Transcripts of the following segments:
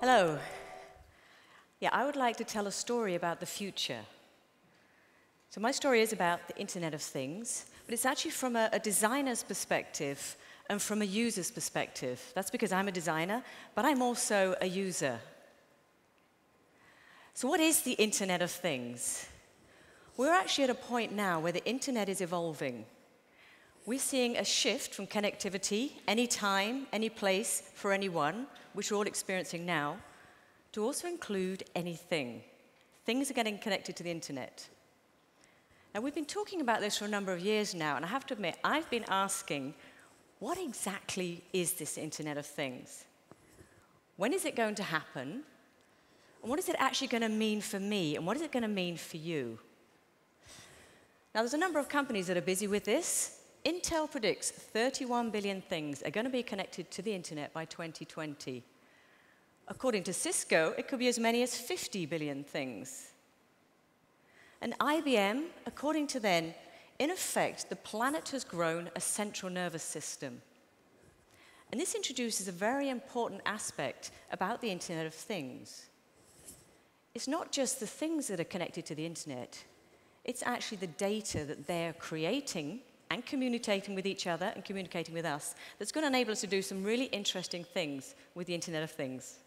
Hello. Yeah, I would like to tell a story about the future. So, my story is about the Internet of Things, but it's actually from a, a, designer's perspective and from a user's perspective. That's because I'm a designer, but I'm also a user. So, what is the Internet of Things? We're actually at a point now where the Internet is evolving. We're seeing a shift from connectivity, anytime, any place, for anyone, which we're all experiencing now, to also include anything. Things are getting connected to the Internet. Now, we've been talking about this for a number of years now, and I have to admit, I've been asking, what exactly is this Internet of Things? When is it going to happen? And what is it actually going to mean for me? And what is it going to mean for you? Now, there's a number of companies that are busy with this. Intel predicts 31 billion things are going to be connected to the internet by 2020. According to Cisco, it could be as many as 50 billion things. And IBM, according to them, in effect, the planet has grown a central nervous system. And this introduces a very important aspect about the Internet of Things. It's not just the things that are connected to the Internet, it's actually the data that they're creating and communicating with each other and communicating with us that's going to enable us to do some really interesting things with the Internet of Things.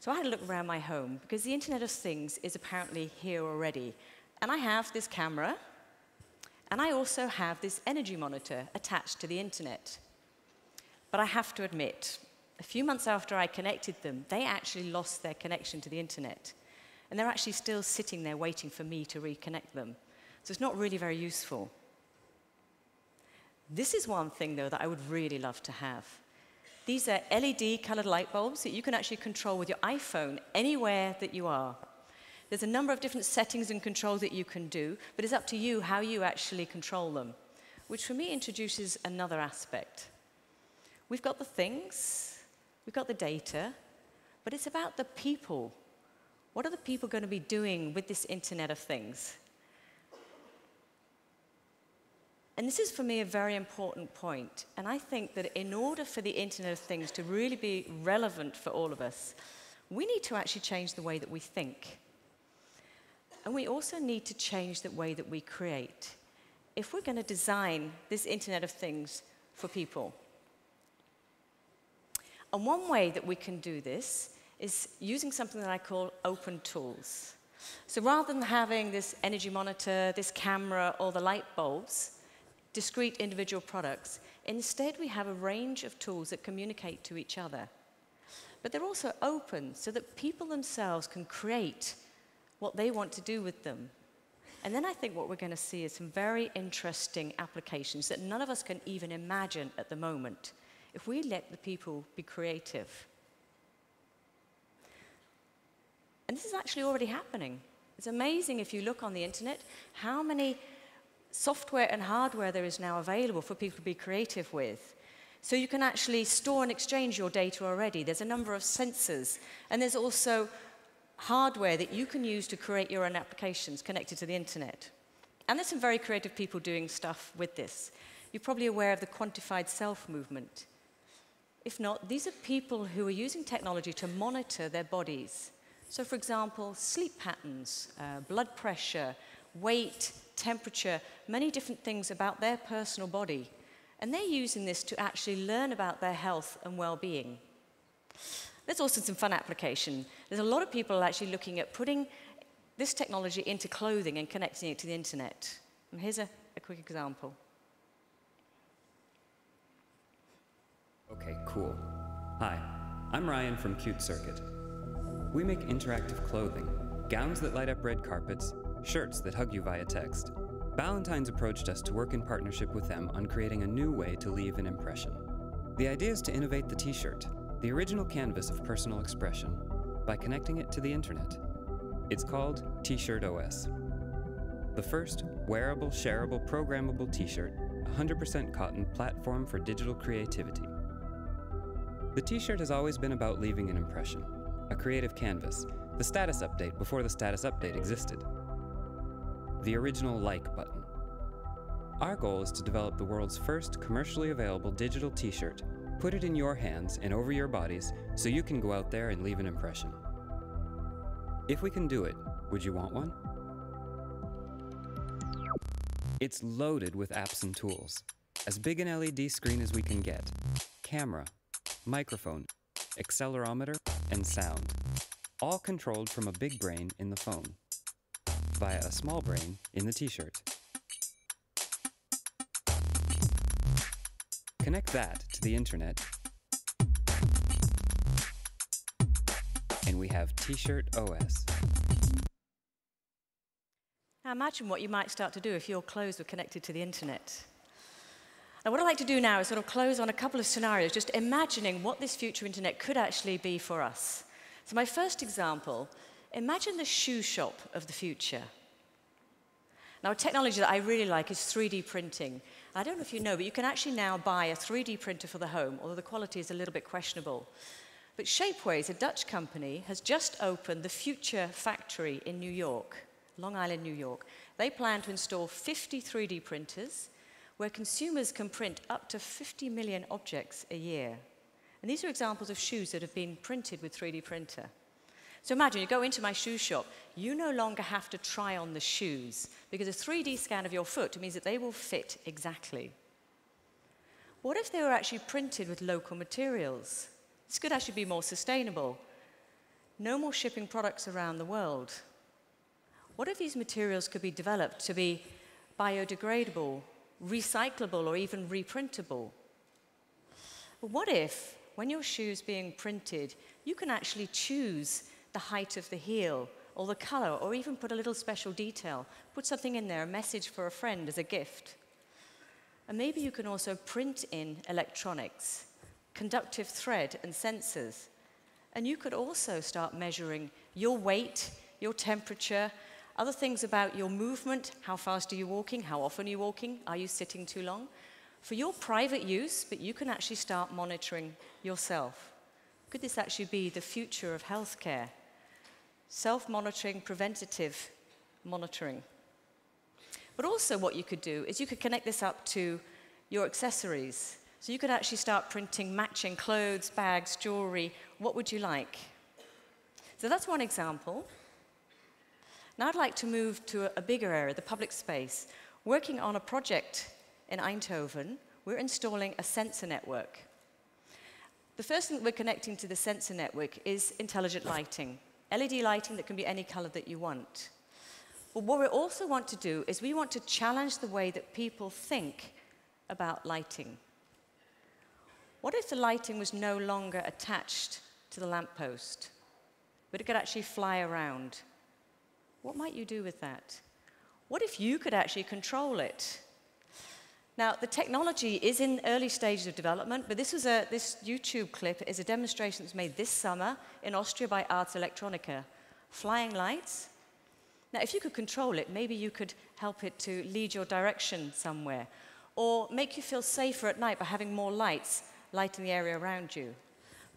So I had a look around my home because the Internet of Things is apparently here already. And I have this camera, and I also have this energy monitor attached to the Internet. But I have to admit, a few months after I connected them, they actually lost their connection to the Internet. And they're actually still sitting there waiting for me to reconnect them. So it's not really very useful. This is one thing, though, that I would really love to have. These are LED colored light bulbs that you can actually control with your iPhone anywhere that you are. There's a number of different settings and controls that you can do, but it's up to you how you actually control them, which for me introduces another aspect. We've got the things, we've got the data, but it's about the people. What are the people going to be doing with this Internet of Things? And this is for me a very important point. And I think that in order for the Internet of Things to really be relevant for all of us, we need to actually change the way that we think. And we also need to change the way that we create. If we're going to design this Internet of Things for people. And one way that we can do this is using something that I call open tools. So rather than having this energy monitor, this camera, or the light bulbs, discrete individual products. Instead, we have a range of tools that communicate to each other. But they're also open so that people themselves can create what they want to do with them. And then I think what we're going to see is some very interesting applications that none of us can even imagine at the moment if we let the people be creative. And this is actually already happening. It's amazing if you look on the internet how many software and hardware there is now available for people to be creative with. So you can actually store and exchange your data already. There's a number of sensors, and there's also hardware that you can use to create your own applications connected to the internet. And there's some very creative people doing stuff with this. You're probably aware of the quantified self movement. If not, these are people who are using technology to monitor their bodies. So, for example, sleep patterns, uh, blood pressure, weight, temperature, many different things about their personal body. And they're using this to actually learn about their health and well being. There's also some fun application. There's a lot of people actually looking at putting this technology into clothing and connecting it to the internet. And here's a, a quick example. Okay, cool. Hi, I'm Ryan from Cute Circuit. We make interactive clothing, gowns that light up red carpets, shirts that hug you via text. Ballantines approached us to work in partnership with them on creating a new way to leave an impression. The idea is to innovate the t shirt, the original canvas of personal expression, by connecting it to the internet. It's called T Shirt OS. The first wearable, shareable, programmable t shirt, 100% cotton platform for digital creativity. The t shirt has always been about leaving an impression, a creative canvas, the status update before the status update existed. the original like button. Our goal is to develop the world's first commercially available digital t shirt, put it in your hands and over your bodies so you can go out there and leave an impression. If we can do it, would you want one? It's loaded with apps and tools. As big an LED screen as we can get, camera, microphone, accelerometer, and sound, all controlled from a big brain in the phone, via a small brain in the t-shirt. Connect that to the internet, and we have T-Shirt OS. Now imagine what you might start to do if your clothes were connected to the internet. Now, what I'd like to do now is sort of close on a couple of scenarios, just imagining what this future internet could actually be for us. So, my first example imagine the shoe shop of the future. Now, a technology that I really like is 3D printing. I don't know if you know, but you can actually now buy a 3D printer for the home, although the quality is a little bit questionable. But Shapeways, a Dutch company, has just opened the Future Factory in New York, Long Island, New York. They plan to install 50 3D printers where consumers can print up to 50 million objects a year. And these are examples of shoes that have been printed with 3D printer. So imagine you go into my shoe shop, you no longer have to try on the shoes because a 3D scan of your foot means that they will fit exactly. What if they were actually printed with local materials? This could actually be more sustainable. No more shipping products around the world. What if these materials could be developed to be biodegradable, recyclable, or even reprintable? But what if, when your shoe is being printed, you can actually choose the height of the heel, or the color, or even put a little special detail? Put something in there, a message for a friend as a gift. And maybe you can also print in electronics, conductive thread, and sensors. And you could also start measuring your weight, your temperature, other things about your movement, how fast are you walking, how often are you walking, are you sitting too long? For your private use, but you can actually start monitoring yourself. Could this actually be the future of healthcare? Self-monitoring, preventative monitoring. But also what you could do is you could connect this up to your accessories. So you could actually start printing matching clothes, bags, jewelry. What would you like? So that's one example. Now I'd like to move to a bigger area, the public space. Working on a project in Eindhoven, we're installing a sensor network. The first thing we're connecting to the sensor network is intelligent lighting, LED lighting that can be any color that you want. But what we also want to do is we want to challenge the way that people think about lighting. What if the lighting was no longer attached to the lamppost, but it could actually fly around? What might you do with that? What if you could actually control it? Now, the technology is in early stages of development, but this, was a, this YouTube clip is a demonstration that's made this summer in Austria by Ars Electronica. Flying lights. Now, if you could control it, maybe you could help it to lead your direction somewhere, or make you feel safer at night by having more lights lighting the area around you.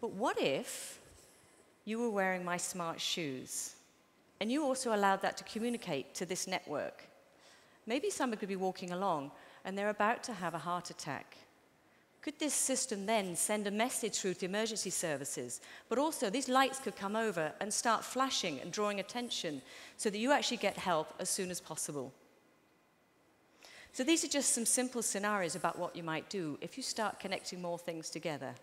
But what if you were wearing my smart shoes? And you also allowed that to communicate to this network. Maybe somebody could be walking along and they're about to have a heart attack. Could this system then send a message through to emergency services? But also, these lights could come over and start flashing and drawing attention so that you actually get help as soon as possible. So, these are just some simple scenarios about what you might do if you start connecting more things together.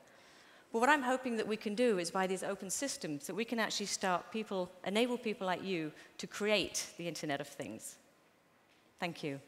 But what I'm hoping that we can do is by these open systems that we can actually start people, enable people like you to create the Internet of Things. Thank you.